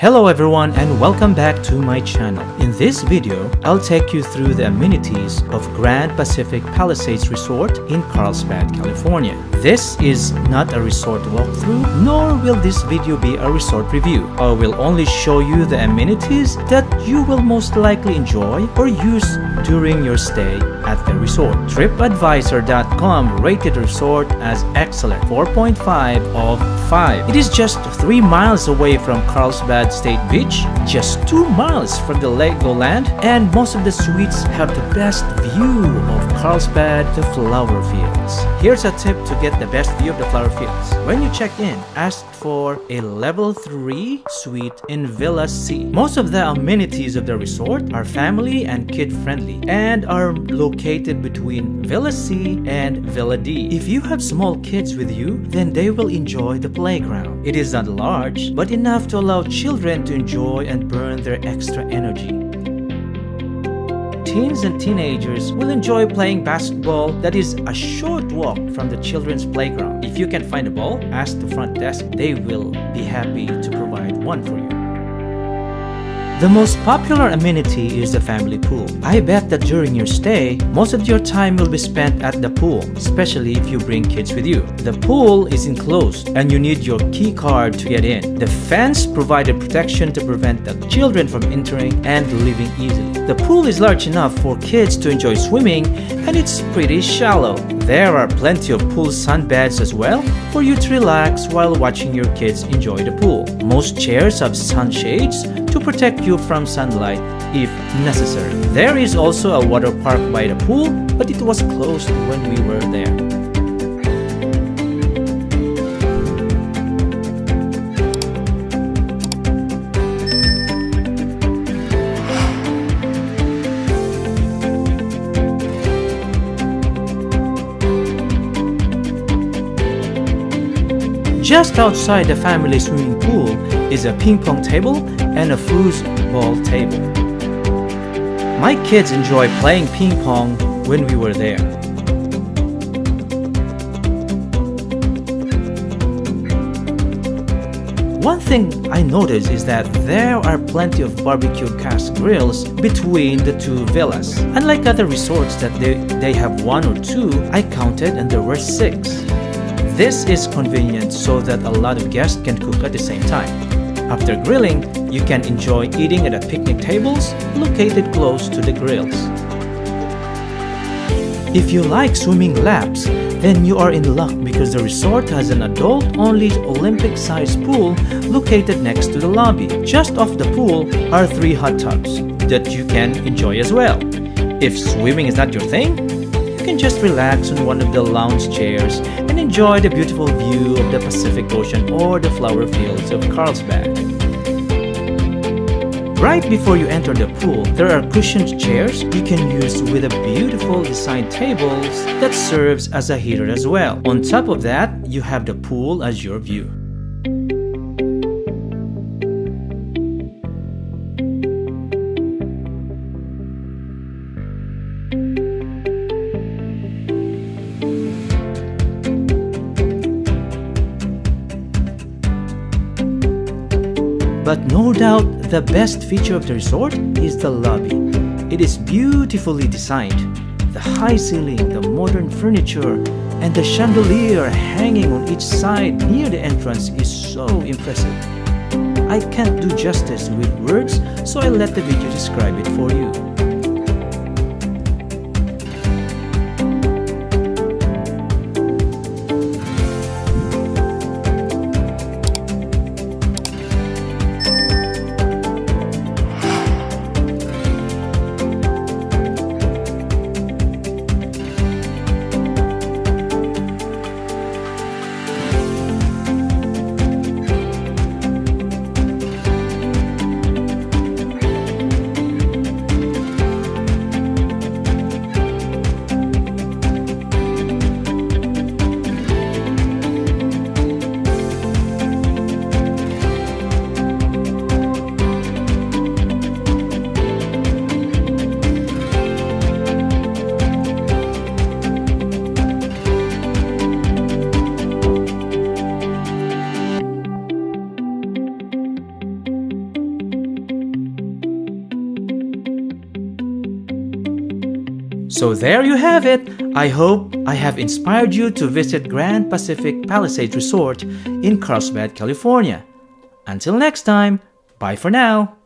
Hello everyone and welcome back to my channel. In this video, I'll take you through the amenities of Grand Pacific Palisades Resort in Carlsbad, California. This is not a resort walkthrough, nor will this video be a resort review. I will only show you the amenities that you will most likely enjoy or use during your stay at the resort. TripAdvisor.com rated the resort as excellent 4.5 of 5. It is just 3 miles away from Carlsbad State Beach, just 2 miles from the Legoland, and most of the suites have the best view of Carlsbad to flower fields. Here's a tip to get the best view of the flower fields. When you check in, ask for a level 3 suite in Villa C. Most of the amenities of the resort are family and kid friendly and are located between Villa C and Villa D. If you have small kids with you, then they will enjoy the playground. It is not large, but enough to allow children to enjoy and burn their extra energy teens and teenagers will enjoy playing basketball that is a short walk from the children's playground. If you can find a ball, ask the front desk. They will be happy to provide one for you. The most popular amenity is the family pool. I bet that during your stay, most of your time will be spent at the pool, especially if you bring kids with you. The pool is enclosed and you need your key card to get in. The fence provided protection to prevent the children from entering and leaving easily. The pool is large enough for kids to enjoy swimming and it's pretty shallow. There are plenty of pool sunbeds as well for you to relax while watching your kids enjoy the pool. Most chairs have sunshades to protect you from sunlight if necessary. There is also a water park by the pool, but it was closed when we were there. Just outside the family swimming pool is a ping pong table and a foosball table. My kids enjoy playing ping pong when we were there. One thing I noticed is that there are plenty of barbecue gas grills between the two villas. Unlike other resorts that they, they have one or two, I counted and there were six. This is convenient so that a lot of guests can cook at the same time. After grilling, you can enjoy eating at the picnic tables located close to the grills. If you like swimming laps, then you are in luck because the resort has an adult-only Olympic-sized pool located next to the lobby. Just off the pool are three hot tubs that you can enjoy as well. If swimming is not your thing, you can just relax on one of the lounge chairs and enjoy the beautiful view of the Pacific Ocean or the flower fields of Carlsbad. Right before you enter the pool, there are cushioned chairs you can use with a beautiful designed tables that serves as a heater as well. On top of that, you have the pool as your view. But no doubt the best feature of the resort is the lobby. It is beautifully designed. The high ceiling, the modern furniture, and the chandelier hanging on each side near the entrance is so impressive. I can't do justice with words, so I let the video describe it for you. So there you have it. I hope I have inspired you to visit Grand Pacific Palisades Resort in Carlsbad, California. Until next time, bye for now.